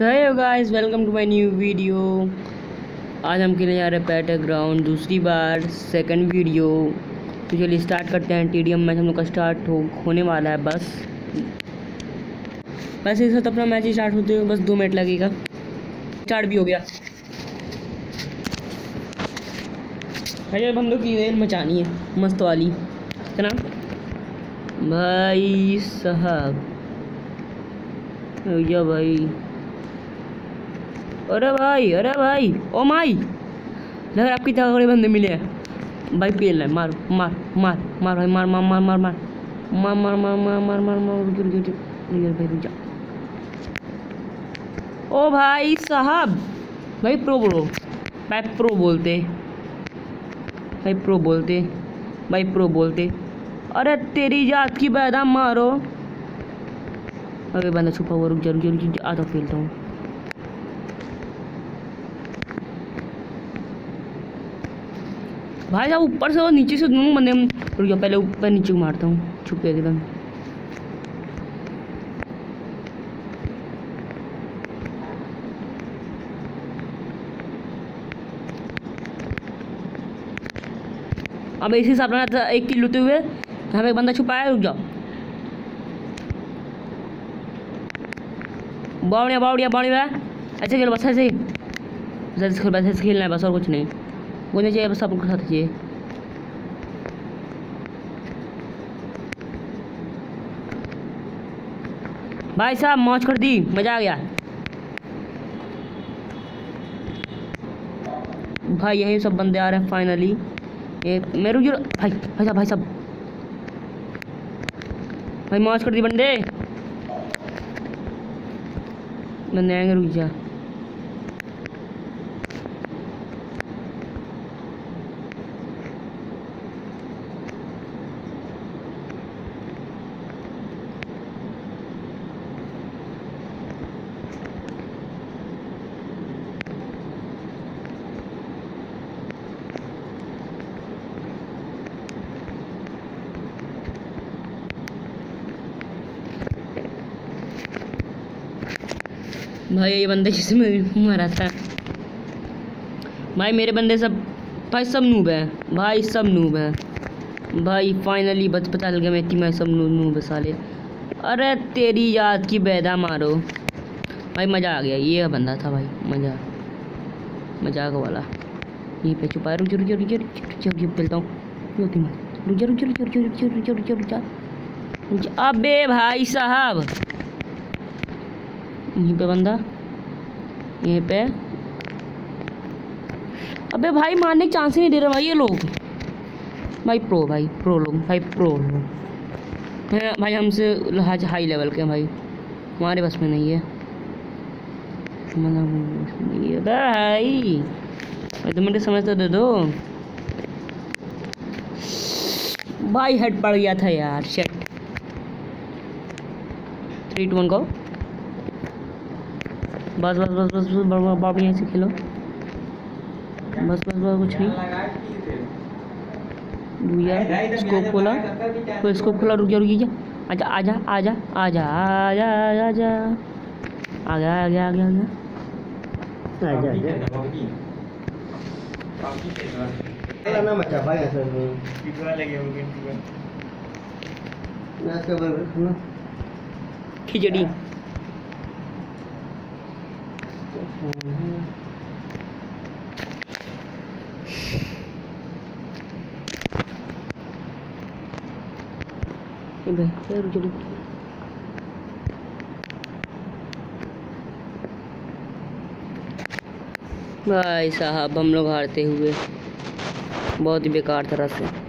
Hello guys welcome to my new video आज हम खेलने जा रहे हैं पैटर ग्राउंड दूसरी बार सेकंड वीडियो तो चलिए स्टार्ट करते हैं टीडीएम मैच हम लोग का स्टार्ट हो, होने वाला है बस. वैसे इस वक्त अपना मैच स्टार्ट होते हुए बस दो मिनट लगेगा. स्टार्ट भी हो गया. हम लोग की रेल मचानी है, मस्त वाली. है ना भाई साहब. भैया भाई. अरे भाई अरे भाई ओ माई लग रहा आपकी तगड़े बंदे मिले हैं भाई पेल है मार मार मार मार भाई मार मार मार मार मार मार मार मार मार मार मार मार रुक रुक रुक रुक भाई रुक जा ओ भाई साहब भाई प्रो बोलो भाई प्रो बोलते भाई प्रो बोलते भाई प्रो बोलते अरे तेरी जात की बैदा मारो अरे बंदा छुपा हुआ रुक जा रुक जा रुक जा आधा फेलता हूँ भाई साहब, ऊपर से और नीचे से दोनों बंदे रुक पहले ऊपर नीचे मारता हूँ, छुप के एकदम। अब इसी हिसाब से एक किल लेते हुए, यहाँ पे एक बंदा छुपा है रुक जाओ। बावड़िया बावड़िया बावड़िया ऐसे खेलो, बस ऐसे ही। बस ऐसे खेलना है, बस और कुछ नहीं। वो नहीं चाहिए, बस साथ चाहिए भाई साहब मौज कर दी, मज़ा आ गया। भाई, यही सब बंदे आ रहे हैं फाइनली एक मेरे जो, भाई भाई साहब भाई साहब। भाई मौज कर दी बंदे। बंदे आएँगे, रुक जा। भाई ये बंदे जिसमें मरा था भाई मेरे बंदे सब भाई सब नूब है भाई सब नूब है भाई फाइनली बच पता लग मैं इतनी मैं सब नूब नूब साले अरे तेरी याद की बैदा मारो भाई मज़ा आ गया ये बंदा था भाई मज़ा मज़ाक वाला यहीं पे छुपा रुक रुक रुक रुक रुक खेलता हूँ रुक रुक रुक रुक रुक रुक जा रुक जा रुक जा अबे भाई साहब यहीं पे बंदा। यहीं पे। अबे भाई, मारने के चांस ही नहीं दे रहे भाई ये लोग। भाई प्रो भाई प्रो लोग, भाई प्रो लोग। भाई हमसे हाई लेवल के भाई। हमारे बस में नहीं है। नहीं भाई। तो मेरे समझ तो दे दो। भाई हेड पड़ गया था यार शेट थ्री टू वन को बस बस बस बस बस बाबू यहीं से खेलो। बस बस बस कुछ नहीं। यार स्कोप खोला। तो स्कोप खोला? रुक जा रुक जा आ जा आजा आजा आजा आजा। आ गया आ गया आ गया आ गया खिचड़ी। भाई साहब हम लोग हारते हुए बहुत ही बेकार तरह से।